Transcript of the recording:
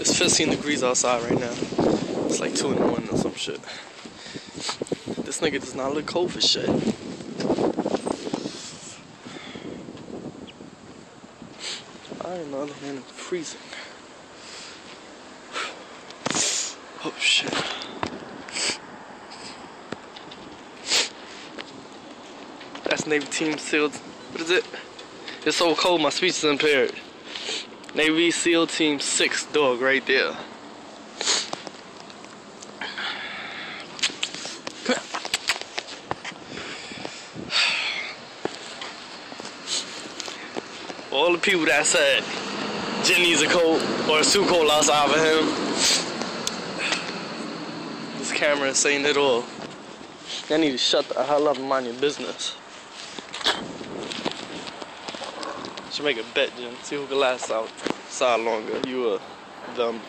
It's 15 degrees outside right now. It's like 2 in the morning or some shit. This nigga does not look cold for shit. I, on the other hand, am freezing. Oh shit. That's Navy Team SEAL. What is it? It's so cold, my speech is impaired. Navy SEAL Team 6 dog right there. All the people that said Jenny's a cold or it's too cold outside for him. This camera is saying it all. I need to shut the hell up and mind your business. Should make a bet, Jin. See who can last outside longer. You a dumb.